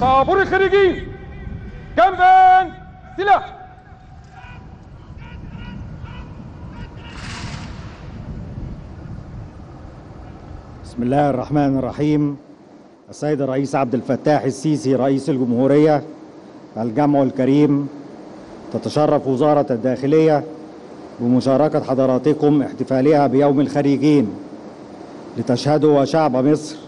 طابور الخريجين جنبا. سلاح. بسم الله الرحمن الرحيم. السيد الرئيس عبد الفتاح السيسي رئيس الجمهورية الجمع الكريم تتشرف وزارة الداخلية بمشاركة حضراتكم احتفالها بيوم الخريجين لتشهدوا وشعب مصر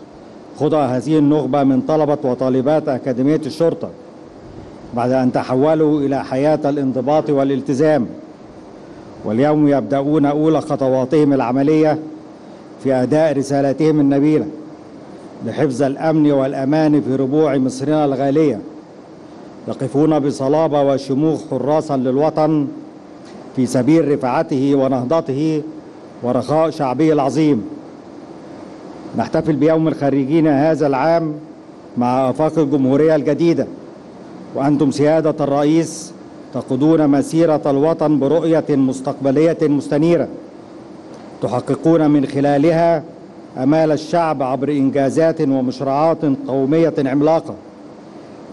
خضع هذه النخبة من طلبة وطالبات أكاديمية الشرطة بعد أن تحولوا إلى حياة الانضباط والالتزام. واليوم يبدأون أولى خطواتهم العملية في أداء رسالتهم النبيلة لحفظ الأمن والأمان في ربوع مصرنا الغالية يقفون بصلابة وشموخ حراسا للوطن في سبيل رفعته ونهضته ورخاء شعبه العظيم. نحتفل بيوم الخريجين هذا العام مع آفاق الجمهورية الجديدة. وأنتم سيادة الرئيس تقودون مسيرة الوطن برؤية مستقبلية مستنيرة. تحققون من خلالها أمال الشعب عبر إنجازات ومشروعات قومية عملاقة.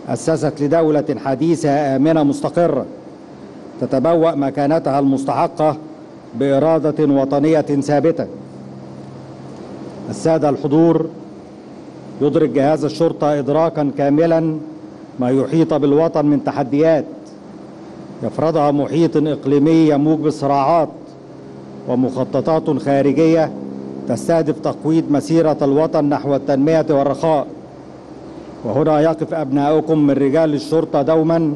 أسست لدولة حديثة آمنة مستقرة. تتبوأ مكانتها المستحقة بإرادة وطنية ثابتة. السادة الحضور يدرك جهاز الشرطة ادراكا كاملا ما يحيط بالوطن من تحديات يفرضها محيط إقليمي يموج بالصراعات ومخططات خارجية تستهدف تقويض مسيرة الوطن نحو التنمية والرخاء. وهنا يقف أبناؤكم من رجال الشرطة دوما